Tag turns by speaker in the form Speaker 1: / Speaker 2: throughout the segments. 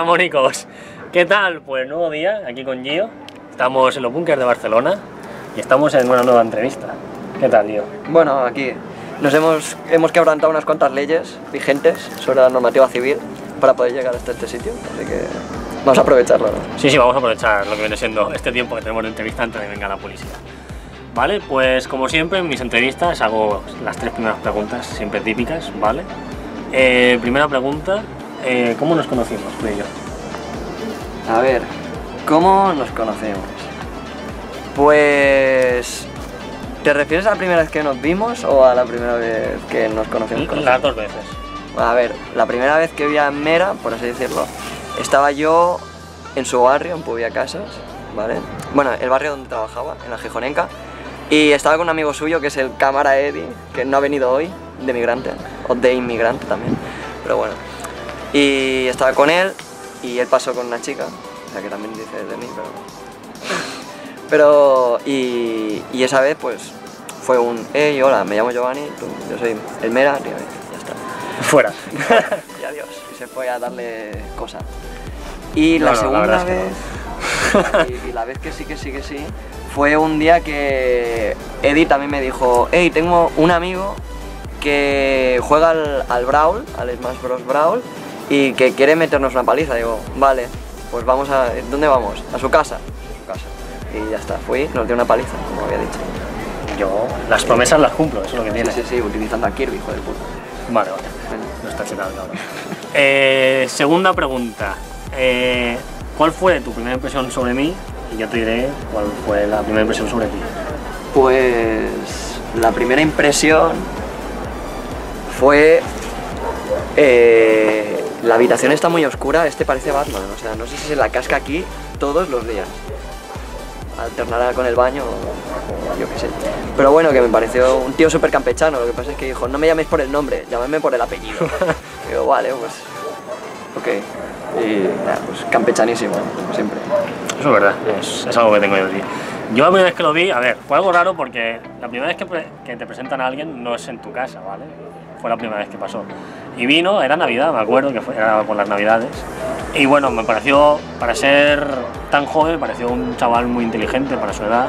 Speaker 1: Amónicos. ¿Qué tal? Pues nuevo día aquí con Gio. Estamos en los búnkers de Barcelona y estamos en una nueva entrevista. ¿Qué tal, Gio?
Speaker 2: Bueno, aquí nos hemos, hemos quebrantado unas cuantas leyes vigentes sobre la normativa civil para poder llegar hasta este sitio, así que vamos a aprovecharlo. ¿no?
Speaker 1: Sí, sí, vamos a aprovechar lo que viene siendo este tiempo que tenemos de entrevista antes de que venga la policía. Vale, pues como siempre en mis entrevistas hago las tres primeras preguntas, siempre típicas, ¿vale? Eh, primera pregunta, eh, ¿cómo nos conocimos tú y yo?
Speaker 2: A ver, ¿cómo nos conocemos? Pues... ¿Te refieres a la primera vez que nos vimos o a la primera vez que nos conocimos?
Speaker 1: Las dos veces.
Speaker 2: A ver, la primera vez que vi a Mera, por así decirlo, estaba yo en su barrio, en Pubia Casas, ¿vale? Bueno, el barrio donde trabajaba, en la Gijonenca, y estaba con un amigo suyo que es el cámara Eddie, que no ha venido hoy, de migrante, o de inmigrante también, pero bueno. Y estaba con él y él pasó con una chica, o sea que también dice de mí, pero... Pero, y, y esa vez pues fue un, hey, hola, me llamo Giovanni, tú- yo soy el Mera, y ya está.
Speaker 1: Fuera.
Speaker 2: Y adiós, y se fue a darle cosas. Y
Speaker 1: No,
Speaker 2: la
Speaker 1: no, la
Speaker 2: segunda
Speaker 1: es que
Speaker 2: vez, y, y la vez que sí, que sí, que sí, fue un día que Eddie también me dijo, hey, tengo un amigo que juega al, al Brawl, al Smash Bros. Brawl, y que quiere meternos una paliza. Digo, vale, pues vamos a... ¿Dónde vamos? A su casa. A su casa. Y ya está, fui, nos dio una paliza, como había dicho.
Speaker 1: Yo las promesas las cumplo, eso es lo que
Speaker 2: Sí,
Speaker 1: tiene.
Speaker 2: sí, sí, utilizando a Kirby, hijo de puta.
Speaker 1: Vale, vale.
Speaker 2: Bueno.
Speaker 1: No está chetado, cabrón. Eh, segunda pregunta. Eh, ¿Cuál fue tu primera impresión sobre mí? Y yo te diré cuál fue la primera impresión sobre ti.
Speaker 2: Pues la primera impresión fue... eh, la habitación está muy oscura, este parece Batman, o sea, no sé si se la casca aquí todos los días. Alternará con el baño o yo qué sé. Pero bueno, que me pareció un tío súper campechano, lo que pasa es que dijo, no me llaméis por el nombre, llamadme por el apellido. Y digo, vale, pues... Ok. Y nada, pues campechanísimo, como siempre.
Speaker 1: Eso es verdad, es, es algo que tengo yo ti. Yo la primera vez que lo vi, a ver, fue algo raro porque la primera vez que, que te presentan a alguien no es en tu casa, ¿vale? Fue la primera vez que pasó. Y vino, era Navidad, me acuerdo que era por las Navidades. Y bueno, me pareció, para ser tan joven, me pareció un chaval muy inteligente para su edad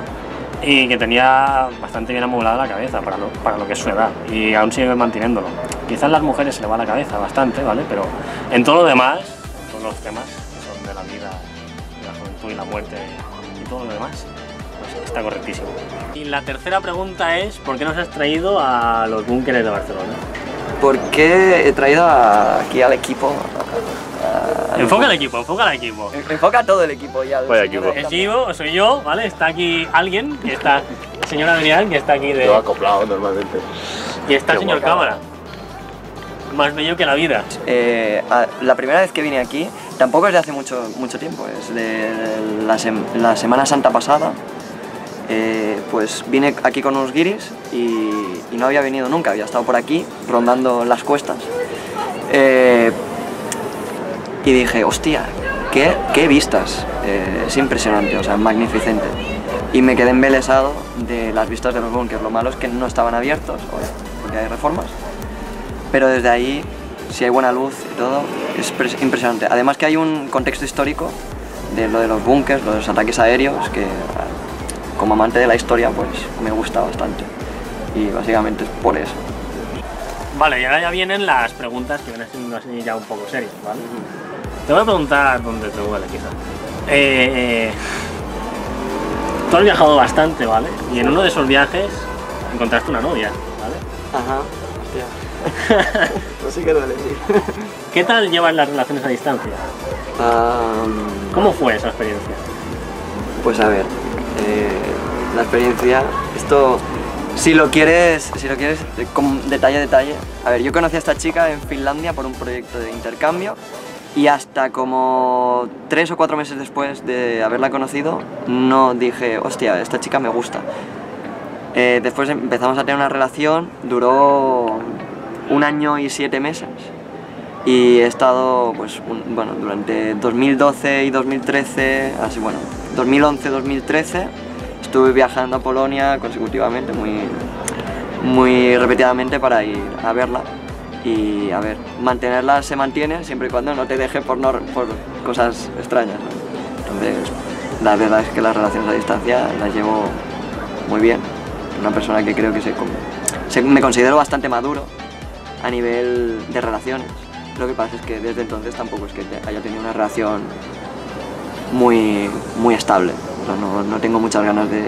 Speaker 1: y que tenía bastante bien amoblada la cabeza para lo, para lo que es su edad y aún sigue manteniéndolo. Quizás las mujeres se le va la cabeza bastante, ¿vale? Pero en todo lo demás, en todos los temas que son de la vida, la juventud y la muerte y todo lo demás, pues está correctísimo. Y la tercera pregunta es, ¿por qué nos has traído a los búnkeres de Barcelona?
Speaker 2: ¿Por qué he traído aquí al equipo? a- a-
Speaker 1: Enfoca al equipo, enfoca al equipo.
Speaker 2: En- Enfoca a todo el equipo ya.
Speaker 3: Vaya equipo.
Speaker 1: Es Gio, soy yo, ¿vale? Está aquí alguien, que está, el señor Adrián, que está aquí de...
Speaker 3: Yo acoplado normalmente.
Speaker 1: Y está el señor cámara. Más bello que la vida.
Speaker 2: Eh, a- la primera vez que vine aquí, tampoco es de hace mucho, mucho tiempo, es de la, sem- la Semana Santa pasada. Eh, pues vine aquí con unos guiris y, no había venido nunca, había estado por aquí rondando las cuestas. Eh, y dije, hostia, qué, qué vistas, Eh, es impresionante, o sea, magnificente. Y me quedé embelesado de las vistas de los búnkers, lo malo es que no estaban abiertos, porque hay reformas. Pero desde ahí, si hay buena luz y todo, es pres- impresionante. Además que hay un contexto histórico de lo de los búnkers, los ataques aéreos, que como amante de la historia, pues me gusta bastante. Y básicamente es por eso.
Speaker 1: Vale, y ahora ya vienen las preguntas que vienen siendo así ya un poco serias, ¿vale? Te voy a preguntar dónde te duele, quizá. Eh, tú has viajado bastante, ¿vale? Y en uno de esos viajes encontraste una novia, ¿vale?
Speaker 2: Ajá, hostia. no sé qué duele, sí.
Speaker 1: ¿Qué tal llevas las relaciones a distancia? ¿Cómo fue esa experiencia?
Speaker 2: Pues a ver, eh, la experiencia, esto, si lo quieres, si lo quieres eh, detalle detalle. A ver, yo conocí a esta chica en Finlandia por un proyecto de intercambio y hasta como tres o cuatro meses después de haberla conocido, no dije, hostia, esta chica me gusta. Eh, después empezamos a tener una relación, duró un año y siete meses y he estado pues bueno durante 2012 y 2013 así bueno 2011 2013 estuve viajando a Polonia consecutivamente muy muy repetidamente para ir a verla Y a ver, mantenerla se mantiene siempre y cuando no te deje por, no, por cosas extrañas. ¿no? Entonces, la verdad es que las relaciones a distancia las llevo muy bien. Una persona que creo que se, se- me considero bastante maduro a nivel de relaciones. Lo que pasa es que desde entonces tampoco es que haya tenido una relación muy, muy estable. O sea, no, no tengo muchas ganas de,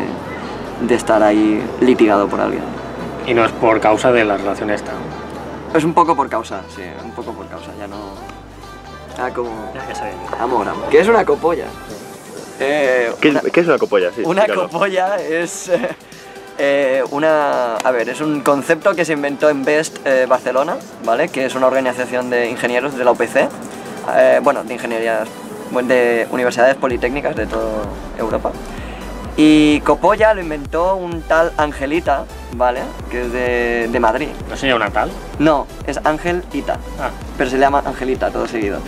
Speaker 2: de estar ahí litigado por alguien.
Speaker 1: Y no es por causa de la relación esta.
Speaker 2: Es un poco por causa, sí, un poco por causa, ya no... Ah, como...
Speaker 1: Ya, ya sabía.
Speaker 2: Amor, amor. ¿Qué es una copolla? Eh,
Speaker 3: ¿Qué,
Speaker 2: una,
Speaker 3: es- qué es una copolla? Sí,
Speaker 2: una copolla es eh, eh, una... A ver, es un concepto que se inventó en Best eh, Barcelona, ¿vale? Que es una organización de ingenieros de la UPC, eh, bueno, de ingenierías, de universidades politécnicas de toda Europa. Y copolla lo inventó un tal Angelita, ¿vale? Que es de, de Madrid.
Speaker 1: ¿No sería una tal?
Speaker 2: No, es Ángel Ita
Speaker 1: Ah,
Speaker 2: pero se le llama Angelita todo seguido.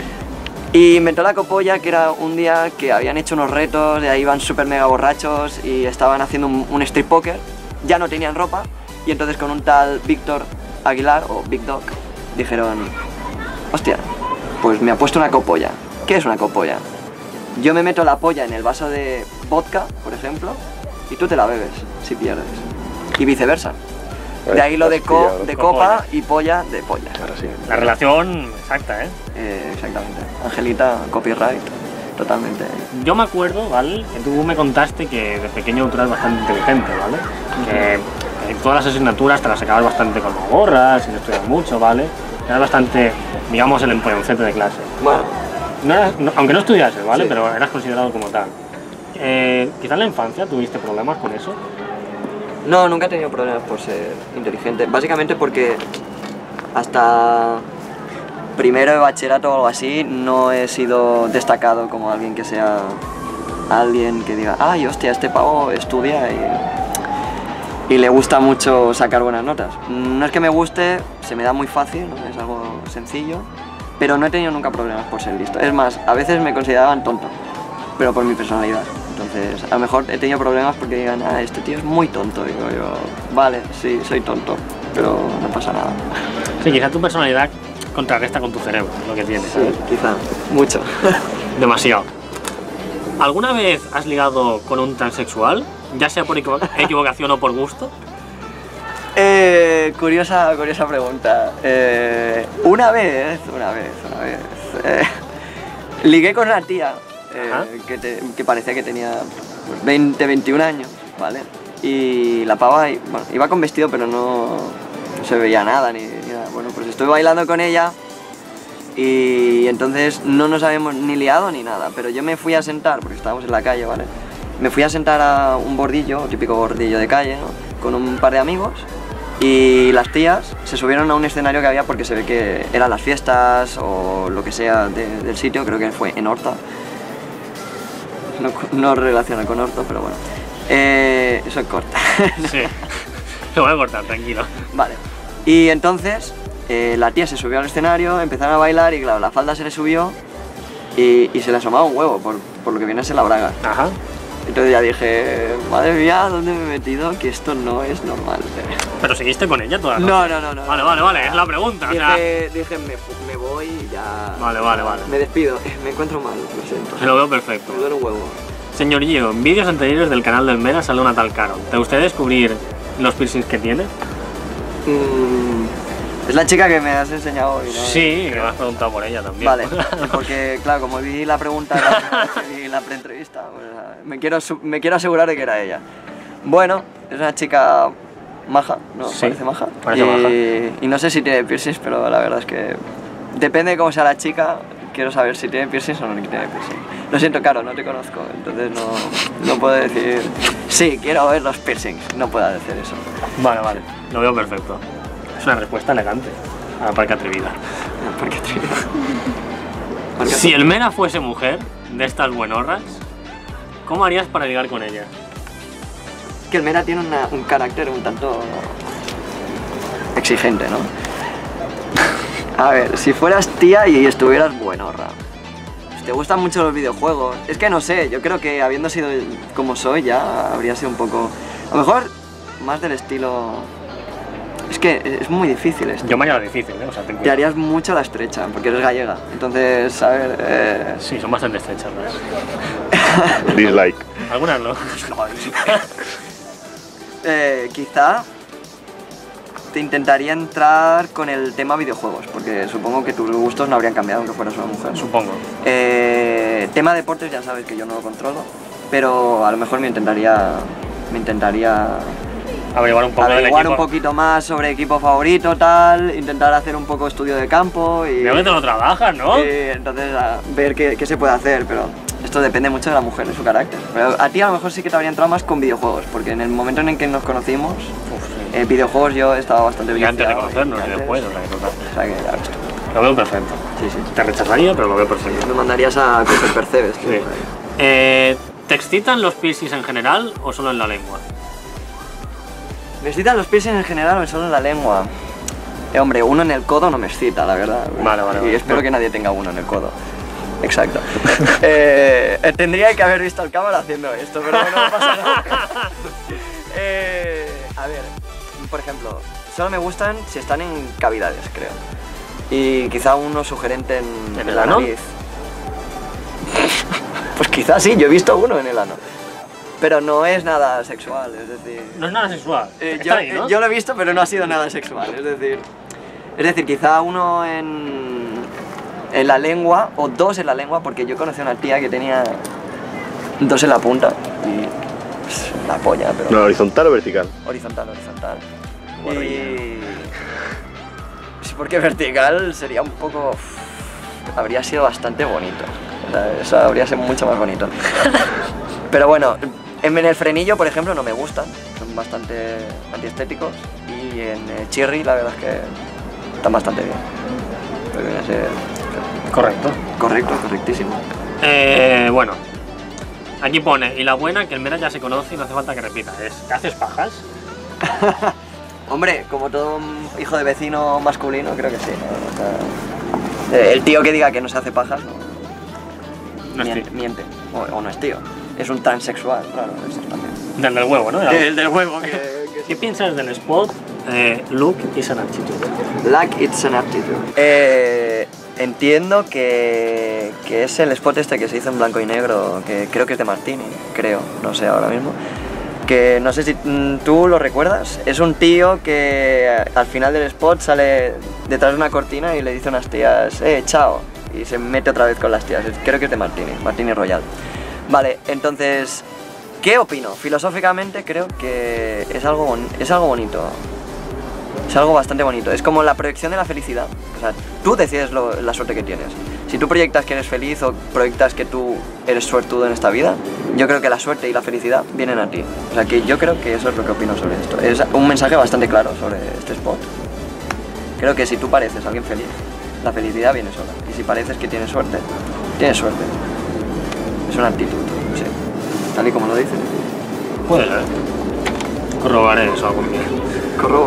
Speaker 2: Y inventó la copolla que era un día que habían hecho unos retos, y ahí iban súper mega borrachos y estaban haciendo un, un street poker, ya no tenían ropa y entonces con un tal Víctor Aguilar o Big Dog dijeron, hostia, pues me ha puesto una copolla. ¿Qué es una copolla? Yo me meto la polla en el vaso de vodka, por ejemplo, y tú te la bebes si pierdes. Y viceversa. De ahí lo de, co,
Speaker 1: Copolla.
Speaker 2: copa y polla de polla.
Speaker 3: Ahora sí.
Speaker 1: la relación exacta, ¿eh?
Speaker 2: Eh, exactamente. Angelita, copyright, totalmente.
Speaker 1: Yo me acuerdo, ¿vale? Que tú me contaste que de pequeño tú eras bastante inteligente, ¿vale? Que en todas las asignaturas te las sacabas bastante con la gorra, sin estudiar mucho, ¿vale? Eras bastante, digamos, el empollonceto de clase.
Speaker 2: Bueno,
Speaker 1: No eras- no- aunque no estudiases, ¿vale?
Speaker 2: Sí.
Speaker 1: Pero eras considerado como tal. Eh, Quizá en la infancia tuviste problemas con eso.
Speaker 2: no, nunca he tenido problemas por ser inteligente. Básicamente porque hasta primero de bachillerato o algo así no he sido destacado como alguien que sea alguien que diga, ay, hostia, este pavo estudia y, y le gusta mucho sacar buenas notas. No es que me guste, se me da muy fácil, ¿no? es algo sencillo, pero no he tenido nunca problemas por ser listo. Es más, a veces me consideraban tonto, pero por mi personalidad. Entonces, a lo mejor he tenido problemas porque digan, ah, este tío es muy tonto. Digo yo, vale, sí, soy tonto, pero no pasa nada.
Speaker 1: Sí, quizá tu personalidad contrarresta con tu cerebro, lo que tienes,
Speaker 2: Sí,
Speaker 1: ¿sabes?
Speaker 2: quizá, mucho.
Speaker 1: Demasiado. ¿Alguna vez has ligado con un transexual? Ya sea por equivo- equivocación o por gusto.
Speaker 2: Eh, curiosa, curiosa pregunta. Eh, una vez, una vez, una vez, eh, ligué con una tía eh, que, te- que parecía que tenía pues, 20, 21 años, ¿vale? Y la pava bueno, iba con vestido, pero no, no se veía nada ni, ni nada. Bueno, pues estuve bailando con ella y entonces no nos habíamos ni liado ni nada, pero yo me fui a sentar, porque estábamos en la calle, ¿vale? Me fui a sentar a un bordillo, típico bordillo de calle, ¿no? Con un par de amigos y las tías se subieron a un escenario que había porque se ve que eran las fiestas o lo que sea de- del sitio, creo que fue en Horta. No, no relaciona con Horta, pero bueno. Eh, eso es corta.
Speaker 1: Sí. Lo voy a cortar, tranquilo.
Speaker 2: Vale. Y entonces eh, la tía se subió al escenario, empezaron a bailar y claro, la falda se le subió y, y se le asomaba un huevo por, por lo que viene a ser la braga.
Speaker 1: Ajá.
Speaker 2: Entonces ya dije, madre mía, ¿dónde me he metido? Que esto no es normal.
Speaker 1: Pero seguiste con ella toda la
Speaker 2: No, no, no, no.
Speaker 1: Vale, vale, vale, es la pregunta. o sea,
Speaker 2: Dije, dije me, voy y ya.
Speaker 1: Vale, vale, vale.
Speaker 2: Me despido, me encuentro mal, lo siento.
Speaker 1: se lo veo perfecto.
Speaker 2: Me duele un huevo.
Speaker 1: Señor Gio, en vídeos anteriores del canal del Mera sale una tal Carol. ¿Te gustaría descubrir los piercings que tiene?
Speaker 2: Mm, es la chica que me has enseñado hoy, ¿no?
Speaker 1: Sí, que me has preguntado por ella también.
Speaker 2: Vale, porque claro, como vi la pregunta, la que vi la pre-entrevista, pues, me, quiero, me quiero asegurar de que era ella. Bueno, es una chica maja, ¿no?
Speaker 1: Sí,
Speaker 2: parece maja.
Speaker 1: parece
Speaker 2: y,
Speaker 1: maja.
Speaker 2: y no sé si tiene piercings, pero la verdad es que depende de cómo sea la chica, quiero saber si tiene piercings o no tiene piercings. Lo siento, Caro, no te conozco, entonces no, no puedo decir, sí, quiero ver los piercings, no puedo decir eso.
Speaker 1: Vale, vale, lo veo perfecto. Es una respuesta elegante a la parca atrevida.
Speaker 2: Porque Porque-
Speaker 1: Si el Mera fuese mujer, de estas buenorras, ¿cómo harías para ligar con ella?
Speaker 2: que el Mera tiene una- un carácter un tanto exigente, ¿no? A ver, si fueras tía y estuvieras buenorra, te gustan mucho los videojuegos, es que no sé, yo creo que habiendo sido como soy ya habría sido un poco, a lo mejor más del estilo Es que es muy difícil esto.
Speaker 1: Yo me haría la difícil, ¿eh? O sea, ten
Speaker 2: Te harías mucho la estrecha, porque eres gallega. Entonces, a ver... eh,
Speaker 1: Sí, son bastante estrechas, ¿no?
Speaker 3: Dislike.
Speaker 1: Algunas no.
Speaker 2: eh, quizá te intentaría entrar con el tema videojuegos, porque supongo que tus gustos no habrían cambiado aunque fueras una mujer.
Speaker 1: Supongo.
Speaker 2: Eh, tema deportes ya sabes que yo no lo controlo, pero a lo mejor me intentaría me intentaría
Speaker 1: Averiguar un poco del
Speaker 2: averiguar un
Speaker 1: equipo.
Speaker 2: poquito más sobre equipo favorito, tal, intentar hacer un poco estudio de campo y,
Speaker 1: ¿De dónde te lo trabajas, no?
Speaker 2: y entonces a ver qué, qué se puede hacer, pero esto depende mucho de la mujer, de su carácter. Pero a ti a lo mejor sí que te habría entrado más con videojuegos, porque en el momento en el que nos conocimos,
Speaker 1: Uf, sí.
Speaker 2: videojuegos yo estaba bastante
Speaker 1: Y antes de conocernos
Speaker 2: y
Speaker 1: después, o sea, que total.
Speaker 2: O sea que ya ves tú.
Speaker 1: Lo veo perfecto.
Speaker 2: Sí, sí.
Speaker 1: Te rechazaría, pero lo veo perfecto.
Speaker 2: Me mandarías a coger percebes,
Speaker 1: Sí. Eh, ¿Te excitan los piercings en general o solo en la lengua?
Speaker 2: ¿Me excitan los piercings en general o solo en la lengua? Eh, hombre, uno en el codo no me excita, la verdad.
Speaker 1: Vale, vale,
Speaker 2: Y
Speaker 1: vale.
Speaker 2: espero que nadie tenga uno en el codo. Exacto. Eh, eh, tendría que haber visto al cámara haciendo esto, pero bueno, no pasa nada. Eh, a ver, por ejemplo, solo me gustan si están en cavidades, creo. Y quizá uno sugerente en,
Speaker 1: ¿En el
Speaker 2: la
Speaker 1: ano?
Speaker 2: nariz. Pues quizá sí, yo he visto uno en el ano. Pero no es nada sexual, es decir...
Speaker 1: No es nada sexual.
Speaker 2: Eh,
Speaker 1: Está
Speaker 2: yo,
Speaker 1: ahí, ¿no?
Speaker 2: yo lo he visto, pero no ha sido nada sexual. Es decir, es decir, quizá uno en, en la lengua o dos en la lengua, porque yo conocí a una tía que tenía dos en la punta y pues, la polla, pero
Speaker 3: No, horizontal o vertical.
Speaker 2: horizontal, horizontal. Y sí, porque vertical sería un poco, habría sido bastante bonito. O sea, eso habría sido mucho más bonito. Pero bueno, en el frenillo, por ejemplo, no me gustan. Son bastante antiestéticos. Y en el Cherry, la verdad es que están bastante bien.
Speaker 1: Correcto.
Speaker 2: correcto, correctísimo.
Speaker 1: Eh, bueno, aquí pone, y la buena, que el mera ya se conoce y no hace falta que repita, es, ¿que haces pajas?
Speaker 2: Hombre, como todo un hijo de vecino masculino, creo que sí. ¿no? O sea, eh, el tío que diga que no se hace pajas, no,
Speaker 1: No es
Speaker 2: Mien-
Speaker 1: tío.
Speaker 2: miente. O, o no es tío. Es un transexual, claro.
Speaker 1: Del del huevo, ¿no?
Speaker 2: El del huevo que... que
Speaker 1: ¿Qué piensas del spot eh, Look is an attitude?
Speaker 2: Luck, it's an aptitude. Eh, entiendo que, que es el spot este que se hizo en blanco y negro, que creo que es de Martini, creo, no sé ahora mismo. Que no sé si mm, tú lo recuerdas. Es un tío que al final del spot sale detrás de una cortina y le dice a unas tías, eh, chao. Y se mete otra vez con las tías. Creo que es de Martini, Martini Royal. Vale, entonces, ¿qué opino? Filosóficamente creo que es algo, es algo bonito. Es algo bastante bonito. Es como la proyección de la felicidad. O sea, tú decides lo- la suerte que tienes. Si tú proyectas que eres feliz o proyectas que tú eres suertudo en esta vida, yo creo que la suerte y la felicidad vienen a ti. O sea, que yo creo que eso es lo que opino sobre esto. Es un mensaje bastante claro sobre este spot. Creo que si tú pareces alguien feliz, la felicidad viene sola. Y si pareces que tienes suerte, tienes suerte. Es una actitud, sí. Tal y como lo dice.
Speaker 1: Puede ser. Corroboraré eso algún día.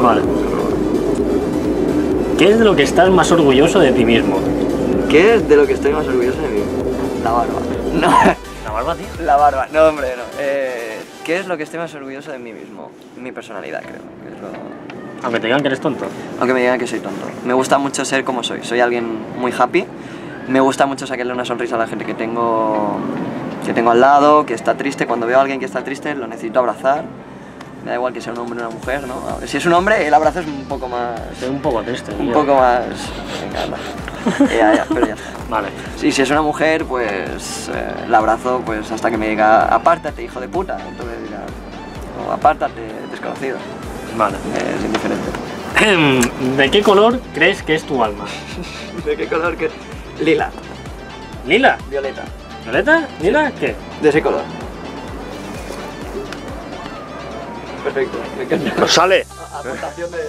Speaker 1: Vale. ¿Qué es de lo que estás más orgulloso de ti mismo?
Speaker 2: ¿Qué es de lo que estoy más orgulloso de mí? La barba. No.
Speaker 1: ¿La barba, tío?
Speaker 2: La barba, no hombre, no. Eh, ¿Qué es lo que estoy más orgulloso de mí mismo? Mi personalidad, creo. que es lo-
Speaker 1: Aunque te digan que eres tonto.
Speaker 2: Aunque me digan que soy tonto. Me gusta mucho ser como soy. Soy alguien muy happy. Me gusta mucho sacarle una sonrisa a la gente que tengo, que tengo al lado, que está triste. Cuando veo a alguien que está triste, lo necesito abrazar. Me da igual que sea un hombre o una mujer, ¿no? Si es un hombre, el abrazo es un poco más...
Speaker 1: Estoy un poco triste.
Speaker 2: Un poco más... Venga, anda. Ya, ya, pero ya está.
Speaker 1: Vale.
Speaker 2: Sí, si es una mujer, pues eh, la abrazo pues hasta que me diga apártate, hijo de puta. Entonces dirá, o apártate, desconocido.
Speaker 1: Vale.
Speaker 2: Eh, es indiferente.
Speaker 1: ¿De qué color crees que es tu alma?
Speaker 2: ¿De qué color que Lila,
Speaker 1: ¿Lila?
Speaker 2: violeta.
Speaker 1: ¿Violeta? ¿Lila? ¿Qué?
Speaker 2: De ese color. Perfecto, me encanta.
Speaker 3: ¡No sale!
Speaker 2: Aportación del,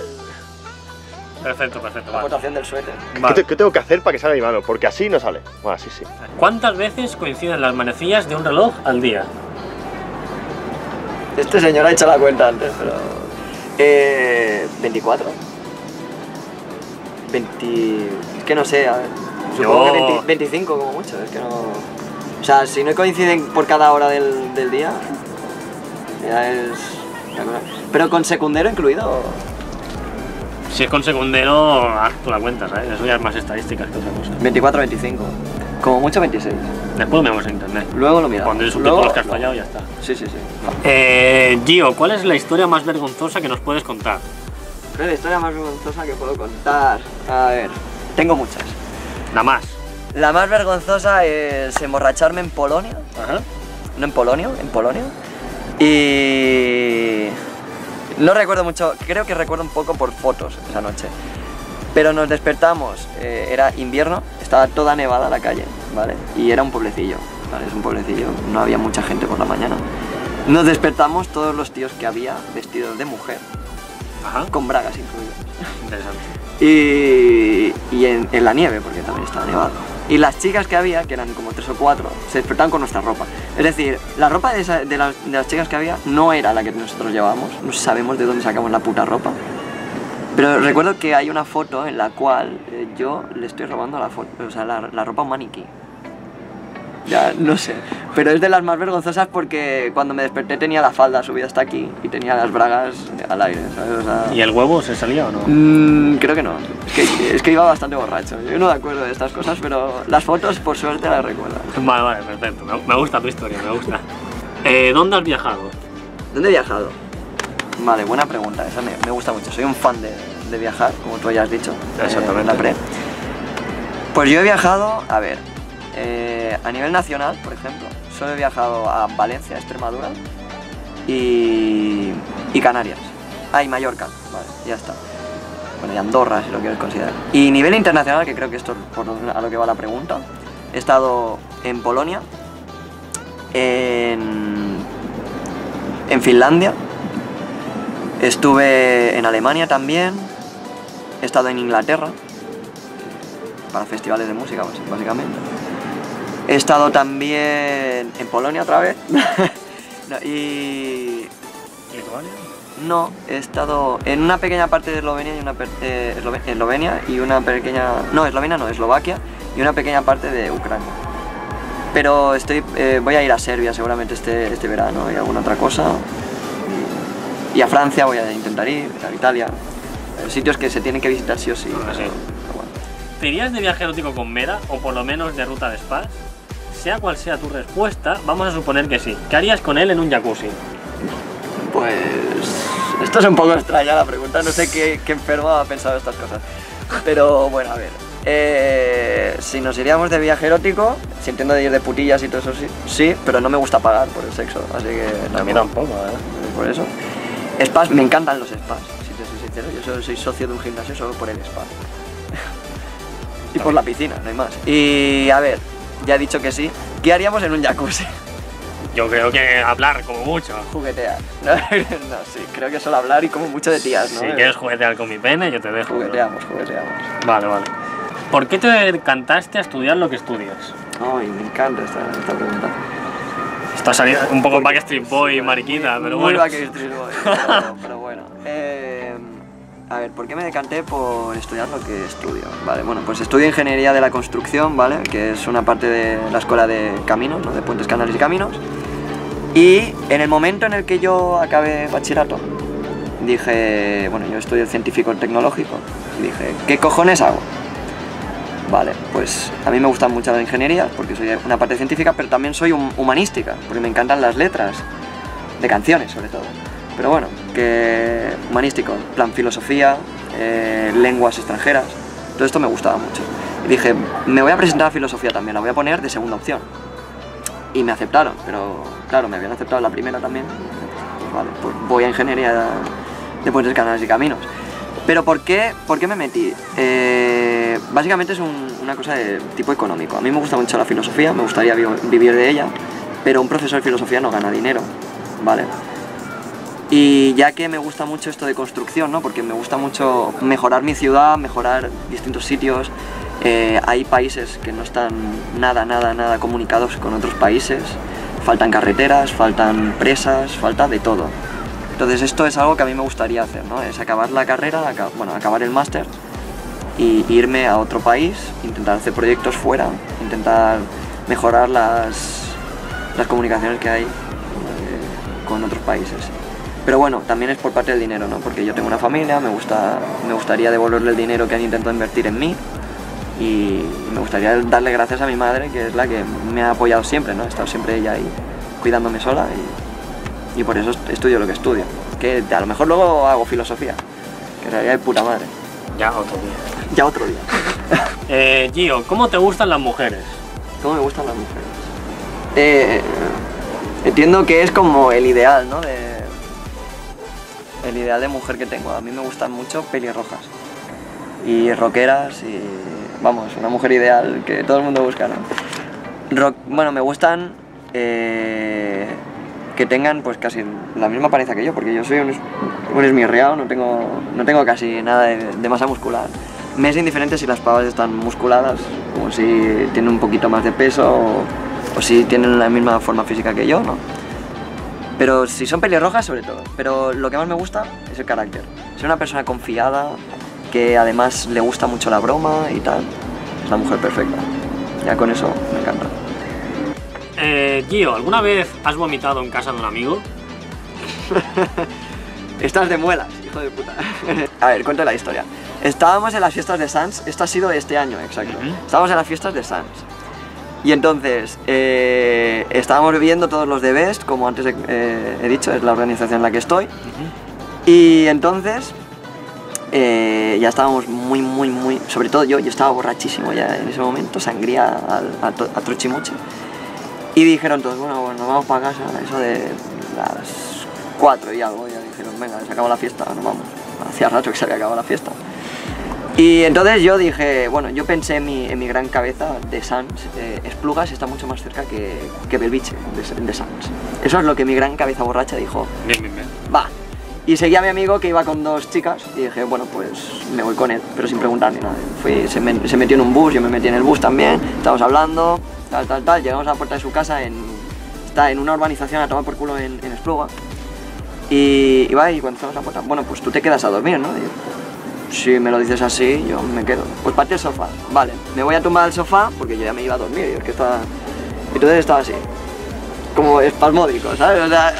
Speaker 1: Perfecto, perfecto. Vale.
Speaker 2: aportación del suéter.
Speaker 3: ¿Qué,
Speaker 1: Vale.
Speaker 3: te- qué tengo que hacer para que salga mi mano? Porque así no sale. Bueno, así sí.
Speaker 1: ¿Cuántas veces coinciden las manecillas de un reloj al día?
Speaker 2: Este señor ha hecho la cuenta antes, pero... Eh, 24. 20... Es que no sé, a ver. Supongo
Speaker 1: Yo-
Speaker 2: que 20 25 como mucho, es que no... O sea, si no coinciden por cada hora del, del día, ya es... Pero con secundero incluido...
Speaker 1: Si es con secundero, haz tú la cuenta, ¿sabes? Eso ya es más estadísticas que otra cosa.
Speaker 2: 24, 25. Como mucho 26.
Speaker 1: Después lo vemos en internet.
Speaker 2: Luego lo miramos.
Speaker 1: Cuando el
Speaker 2: Luego-
Speaker 1: subtítulos que has fallado ya está.
Speaker 2: Sí, sí, sí.
Speaker 1: Eh, Gio, ¿cuál es la historia más vergonzosa que nos puedes contar?
Speaker 2: ¿Cuál es la historia más vergonzosa que puedo contar? A ver, tengo muchas.
Speaker 1: La más.
Speaker 2: La más vergonzosa es emborracharme en Polonia.
Speaker 1: Ajá.
Speaker 2: No en Polonio, en Polonia. Y... No recuerdo mucho, creo que recuerdo un poco por fotos esa noche. Pero nos despertamos, eh, era invierno, estaba toda nevada la calle, ¿vale? Y era un pueblecillo, ¿vale? Es un pueblecillo, no había mucha gente por la mañana. Nos despertamos todos los tíos que había vestidos de mujer,
Speaker 1: Ajá.
Speaker 2: con bragas incluidas.
Speaker 1: Interesante.
Speaker 2: Y, y en, en la nieve, porque también estaba nevado. Y las chicas que había, que eran como tres o cuatro, se despertaban con nuestra ropa. Es decir, la ropa de, esa- de las, de las chicas que había no era la que nosotros llevábamos. No sabemos de dónde sacamos la puta ropa. Pero recuerdo que hay una foto en la cual eh, yo le estoy robando la, o sea, la, la ropa a un maniquí. Ya, no sé. Pero es de las más vergonzosas porque cuando me desperté tenía la falda subida hasta aquí y tenía las bragas al aire, ¿sabes? O sea,
Speaker 1: ¿Y el huevo se salía o no?
Speaker 2: Mm, creo que no. Es que, es que iba bastante borracho. Yo no me acuerdo de estas cosas, pero las fotos por suerte las recuerdo.
Speaker 1: Vale, vale, perfecto. Me, gusta tu historia, me gusta. Eh, ¿Dónde has viajado?
Speaker 2: ¿Dónde he viajado? Vale, buena pregunta. Esa me, me gusta mucho. Soy un fan de, de viajar, como tú ya has dicho. eh,
Speaker 1: Exactamente.
Speaker 2: en la pre. Pues yo he viajado, a ver, eh, a nivel nacional, por ejemplo, solo he viajado a Valencia, Extremadura y, Canarias. Ah, y Mallorca, vale, ya está. Bueno, y Andorra, si lo quieres considerar. Y nivel internacional, que creo que esto es a lo que va la pregunta, he estado en Polonia, en, en Finlandia, estuve en Alemania también, he estado en Inglaterra, para festivales de música, básicamente. He estado también en Polonia otra vez. No, y
Speaker 1: ¿Lituania?
Speaker 2: no, he estado en una pequeña parte de Eslovenia y una eh, Eslove- Eslovenia y una pequeña no Eslovenia no Eslovaquia y una pequeña parte de Ucrania. Pero estoy eh, voy a ir a Serbia seguramente este, este verano y alguna otra cosa. Y a Francia voy a intentar ir, a Italia. Eh, Sitios que se tienen que visitar sí o sí.
Speaker 1: Ah,
Speaker 2: pero bueno.
Speaker 1: ¿Te irías de viaje erótico con Mera o por lo menos de ruta de spas? Sea cual sea tu respuesta, vamos a suponer que sí. ¿Qué harías con él en un jacuzzi?
Speaker 2: Pues esto es un poco extraña la pregunta, no sé qué, qué enfermo ha pensado estas cosas. Pero bueno, a ver. eh, si nos iríamos de viaje erótico, si entiendo de ir de putillas y todo eso, sí, sí, pero no me gusta pagar por el sexo, así que
Speaker 1: A mí
Speaker 2: tampoco,
Speaker 1: tampoco, ¿eh?
Speaker 2: por eso. Spas, me encantan los spas, si te soy sincero, yo solo soy socio de un gimnasio solo por el spa. y por la piscina, no hay más. Y a ver, ya he dicho que sí, ¿qué haríamos en un jacuzzi?
Speaker 1: Yo creo que hablar como mucho.
Speaker 2: Juguetear. No, no, sí, creo que solo hablar y como mucho de tías, ¿no?
Speaker 1: Si quieres juguetear con mi pene, yo te dejo.
Speaker 2: Jugueteamos, jugueteamos.
Speaker 1: Vale, vale. ¿Por qué te decantaste a estudiar lo que estudias?
Speaker 2: Ay, me encanta esta, esta pregunta.
Speaker 1: Está saliendo un poco Backstreet Boy, mariquita, pero
Speaker 2: Muy
Speaker 1: bueno.
Speaker 2: Backstreet Boy, pero, pero bueno. Eh, a ver, ¿por qué me decanté por estudiar lo que estudio? Vale, bueno, pues estudio Ingeniería de la Construcción, ¿vale? Que es una parte de la Escuela de Caminos, ¿no? De Puentes, Canales y Caminos. Y en el momento en el que yo acabé bachillerato, dije, bueno, yo estudio científico tecnológico, y dije, ¿qué cojones hago? Vale, pues a mí me gustan mucho las ingenierías porque soy una parte científica, pero también soy hum- humanística, porque me encantan las letras, de canciones sobre todo. Pero bueno, humanístico, en plan filosofía, eh, lenguas extranjeras, todo esto me gustaba mucho. Y dije, me voy a presentar a filosofía también, la voy a poner de segunda opción. Y me aceptaron, pero claro, me habían aceptado la primera también. Pues vale, pues voy a ingeniería de puentes, canales y caminos. Pero ¿por qué, por qué me metí? Eh, básicamente es un- una cosa de tipo económico. A mí me gusta mucho la filosofía, me gustaría vi- vivir de ella, pero un profesor de filosofía no gana dinero, ¿vale? Y ya que me gusta mucho esto de construcción, ¿no? Porque me gusta mucho mejorar mi ciudad, mejorar distintos sitios. eh, hay países que no están nada, nada, nada comunicados con otros países. Faltan carreteras, faltan presas, falta de todo. Entonces esto es algo que a mí me gustaría hacer, ¿no? Es acabar la carrera, bueno, acabar el máster y irme a otro país, intentar hacer proyectos fuera, intentar mejorar las, las comunicaciones que hay eh, con otros países. Pero bueno, también es por parte del dinero, ¿no? Porque yo tengo una familia, me, gusta, me gustaría devolverle el dinero que han intentado invertir en mí y me gustaría darle gracias a mi madre, que es la que me ha apoyado siempre, ¿no? Ha estado siempre ella ahí cuidándome sola y, y por eso estudio lo que estudio. Que a lo mejor luego hago filosofía, que en realidad es puta madre.
Speaker 1: Ya, otro día.
Speaker 2: Ya otro día.
Speaker 1: Eh, Gio, ¿cómo te gustan las mujeres?
Speaker 2: ¿Cómo me gustan las mujeres? Eh, entiendo que es como el ideal, ¿no? De, el ideal de mujer que tengo. A mí me gustan mucho pelirrojas y rockeras y vamos, una mujer ideal que todo el mundo busca, ¿no? Bueno, me gustan eh, que tengan pues casi la misma apariencia que yo, porque yo soy un, un esmirriado, no tengo, no tengo casi nada de, de masa muscular. Me es indiferente si las pavas están musculadas, o si tienen un poquito más de peso, o, o si tienen la misma forma física que yo, ¿no? Pero si son pelirrojas, sobre todo. Pero lo que más me gusta es el carácter. Ser una persona confiada, que además le gusta mucho la broma y tal. Es la mujer perfecta. Ya con eso me encanta.
Speaker 1: Eh, Gio, ¿alguna vez has vomitado en casa de un amigo?
Speaker 2: Estás de muelas, hijo de puta. A ver, cuento la historia. Estábamos en las fiestas de Sans, esto ha sido este año, exacto.
Speaker 1: Ujú.
Speaker 2: Estábamos en las fiestas de Sans. Y entonces, eh, estábamos viendo todos los de Best, como antes he, eh, he dicho, es la organización en la que estoy. Y entonces, eh, ya estábamos muy, muy, muy. Sobre todo yo, yo estaba borrachísimo ya en ese momento, sangría a, a trochimuche. Y dijeron todos, bueno, bueno, nos vamos para casa, eso de las 4 y algo. Ya dijeron, venga, se acabó la fiesta, nos vamos. Hacía rato que se había acabado la fiesta. Y entonces yo dije, bueno, yo pensé en mi, en mi gran cabeza de Sans, eh, Esplugas está mucho más cerca que, que Belviche de, de Sans. Eso es lo que mi gran cabeza borracha dijo,
Speaker 1: Bien, bien, bien.
Speaker 2: va. Y seguía a mi amigo que iba con dos chicas y dije, bueno, pues me voy con él, pero sin preguntar ni nada. Fui, se, me- se metió en un bus, yo me metí en el bus también, estábamos hablando, tal, tal, tal. Llegamos a la puerta de su casa, en, está en una urbanización a tomar por culo en, en Espluga. Y, y va, y cuando estamos a la puerta, bueno, pues tú te quedas a dormir, ¿no? Y si me lo dices así, yo me quedo. Pues parte el sofá, vale. Me voy a tumbar al sofá porque yo ya me iba a dormir, y es que estaba... Entonces estaba así como espasmódico, ¿sabes? O sea,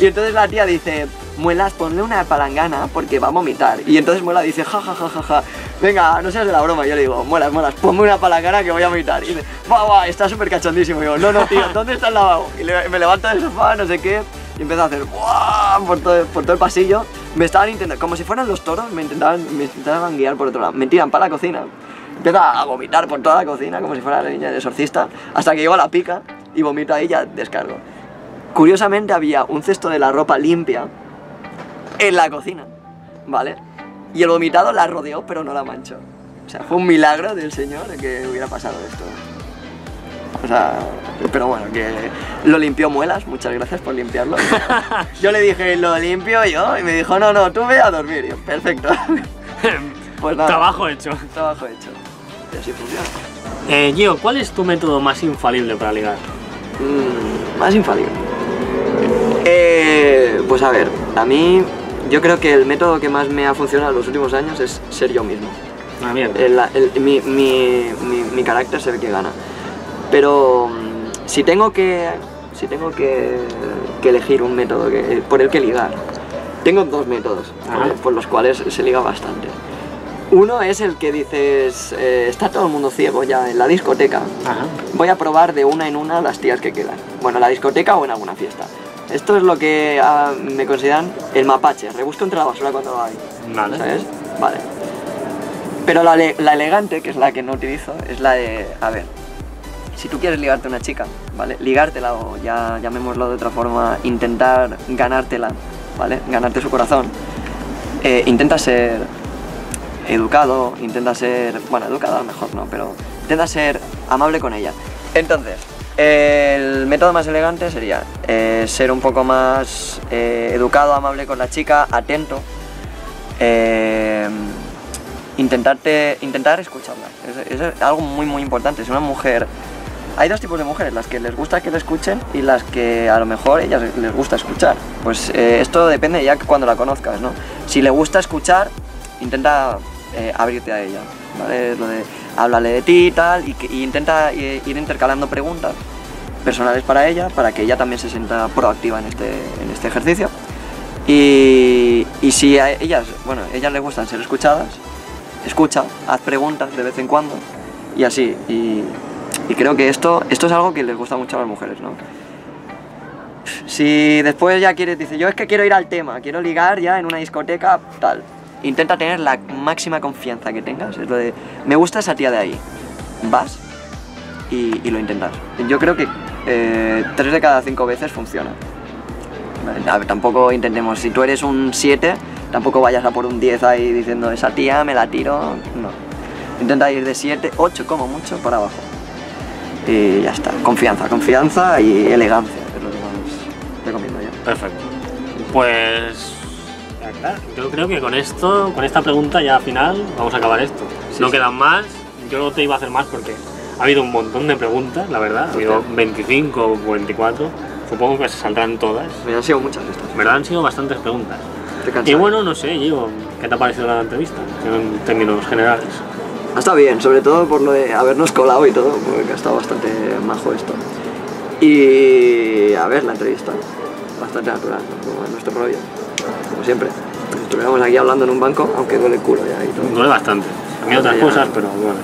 Speaker 2: y entonces la tía dice, Muelas, ponle una palangana porque va a vomitar. Y entonces Muela dice, ja, ja, ja, ja, ja, venga, no seas de la broma. Yo le digo, Muelas, Muelas, ponme una palangana que voy a vomitar. Y dice, guau, guau, está súper cachondísimo. Y digo, no, no, tío, ¿dónde está el lavabo? Y le- me levanto del sofá, no sé qué, y empiezo a hacer, guau, por todo, por todo el pasillo. Me estaban intentando, como si fueran los toros, me intentaban, me intentaban guiar por otro lado. Me tiran para la cocina. Empieza a vomitar por toda la cocina como si fuera la niña del exorcista, hasta que llego a la pica y vomito ahí y ya descargo. Curiosamente había un cesto de la ropa limpia en la cocina, ¿vale? Y el vomitado la rodeó pero no la manchó. O sea, fue un milagro del Señor que hubiera pasado esto. O sea, pero bueno, que lo limpió Muelas, muchas gracias por limpiarlo. Yo le dije, lo limpio yo, y me dijo, no, no, tú ve a dormir. Y yo, perfecto. Pues nada,
Speaker 1: Trabajo hecho.
Speaker 2: trabajo hecho. Y así funciona.
Speaker 1: Eh, Gio, ¿cuál es tu método más infalible para ligar?
Speaker 2: Mm, más infalible. Eh, pues a ver, a mí yo creo que el método que más me ha funcionado en los últimos años es ser yo mismo.
Speaker 1: Ah, mierda.
Speaker 2: El- el- mi, mi- mi- mi carácter se ve que gana. Pero mm, si tengo que, si tengo que, que elegir un método que- por el que ligar, tengo dos métodos por los cuales se liga bastante. Uno es el que dices, eh, está todo el mundo ciego ya en la discoteca,
Speaker 1: Ajá.
Speaker 2: voy a probar de una en una las tías que quedan. Bueno, en la discoteca o en alguna fiesta. Esto es lo que ah, me consideran el mapache. Rebusco entre la basura cuando hay.
Speaker 1: Vale.
Speaker 2: ¿Sabes? Vale. Pero la elegante, que es la que no utilizo, es la de, a ver, si tú quieres ligarte a una chica, ¿vale? Ligártela o ya llamémoslo de otra forma, intentar ganártela, ¿vale? Ganarte su corazón. eh, intenta ser educado, intenta ser, bueno, educado a lo mejor no, pero intenta ser amable con ella. Entonces, el método más elegante sería eh, ser un poco más eh, educado, amable con la chica, atento, intentarte, intentar escucharla. Es, es algo muy muy importante. Es una mujer. Hay dos tipos de mujeres, las que les gusta que le escuchen y las que a lo mejor ellas les gusta escuchar. Pues eh, esto depende ya cuando la conozcas, ¿no? Si le gusta escuchar, intenta eh, abrirte a ella, ¿vale? Lo de háblale de ti y tal, y, intenta eh, ir intercalando preguntas personales para ella, para que ella también se sienta proactiva en este, en este ejercicio. Y, si a ellas, bueno, ellas les gustan ser escuchadas, escucha, haz preguntas de vez en cuando y así. Y creo que esto, esto es algo que les gusta mucho a las mujeres, ¿no? Si después ya quieres, dice, yo es que quiero ir al tema, quiero ligar ya en una discoteca, tal. Intenta tener la máxima confianza que tengas. Es lo de, me gusta esa tía de ahí. Vas y, lo intentas. Yo creo que eh, tres de cada cinco veces funciona. Ver, tampoco intentemos, si tú eres un 7, tampoco vayas a por un 10 ahí diciendo, esa tía me la tiro. No. Intenta ir de 7, 8 como mucho para abajo. Y ya está. Confianza, confianza y elegancia, es lo que más recomiendo yo.
Speaker 1: Perfecto. Pues. Yo creo que con esto, con esta pregunta ya final, vamos a acabar esto.
Speaker 2: Sí,
Speaker 1: no
Speaker 2: sí.
Speaker 1: quedan más. Yo no te iba a hacer más porque ha habido un montón de preguntas, la verdad. Ha habido 25 o 24. Supongo que se saldrán todas.
Speaker 2: Me han sido muchas estas.
Speaker 1: Verdad han sido bastantes preguntas. Y bueno, no sé, Gio, ¿qué te ha parecido la entrevista? En términos generales.
Speaker 2: Ha estado bien, sobre todo por lo de habernos colado y todo, porque ha estado bastante majo esto. Y a ver la entrevista, bastante natural, ¿no? como en nuestro rollo, como siempre. Si estuviéramos aquí hablando en un banco, aunque duele el culo ya y todo.
Speaker 1: Duele bastante. A mí otras
Speaker 2: Ya.
Speaker 1: cosas, pero bueno.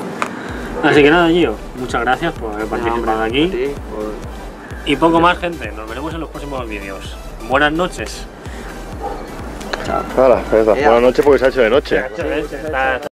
Speaker 1: Así que nada, Gio, muchas gracias por haber participado
Speaker 2: hombre,
Speaker 1: aquí.
Speaker 2: a ti, por-
Speaker 1: Y poco más, gente. Nos veremos en los próximos vídeos. Buenas noches.
Speaker 2: Chao.
Speaker 3: Está.
Speaker 2: Ya.
Speaker 3: Buenas noches porque se ha hecho de noche.
Speaker 1: Está-